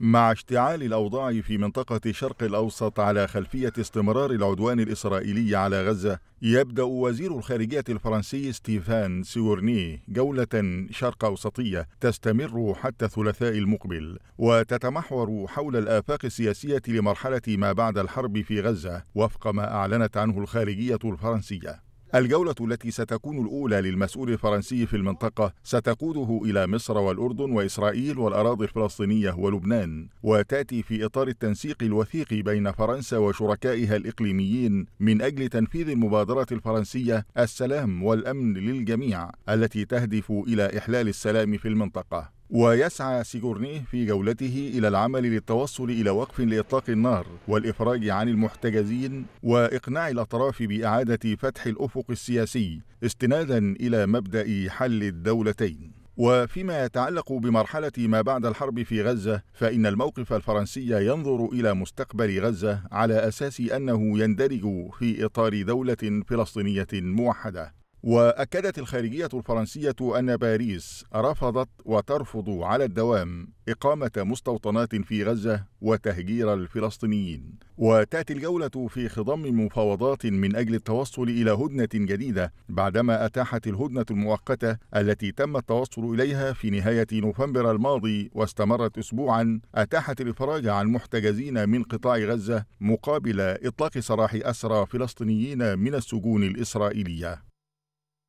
مع اشتعال الأوضاع في منطقة الشرق الأوسط على خلفية استمرار العدوان الإسرائيلي على غزة يبدأ وزير الخارجية الفرنسي ستيفان سيورني جولة شرق أوسطية تستمر حتى الثلاثاء المقبل وتتمحور حول الآفاق السياسية لمرحلة ما بعد الحرب في غزة وفق ما أعلنت عنه الخارجية الفرنسية. الجولة التي ستكون الأولى للمسؤول الفرنسي في المنطقة ستقوده إلى مصر والأردن وإسرائيل والأراضي الفلسطينية ولبنان وتأتي في إطار التنسيق الوثيق بين فرنسا وشركائها الإقليميين من أجل تنفيذ المبادرة الفرنسية السلام والأمن للجميع التي تهدف إلى إحلال السلام في المنطقة. ويسعى سيغورني في جولته إلى العمل للتوصل إلى وقف لإطلاق النار والإفراج عن المحتجزين وإقناع الأطراف بإعادة فتح الأفق السياسي استنادا إلى مبدأ حل الدولتين. وفيما يتعلق بمرحلة ما بعد الحرب في غزة فإن الموقف الفرنسي ينظر إلى مستقبل غزة على أساس أنه يندرج في إطار دولة فلسطينية موحدة. وأكدت الخارجية الفرنسية أن باريس رفضت وترفض على الدوام إقامة مستوطنات في غزة وتهجير الفلسطينيين. وتأتي الجولة في خضم مفاوضات من أجل التوصل إلى هدنة جديدة بعدما أتاحت الهدنة المؤقتة التي تم التوصل إليها في نهاية نوفمبر الماضي واستمرت اسبوعا. أتاحت الإفراج عن محتجزين من قطاع غزة مقابل إطلاق سراح أسرى فلسطينيين من السجون الإسرائيلية.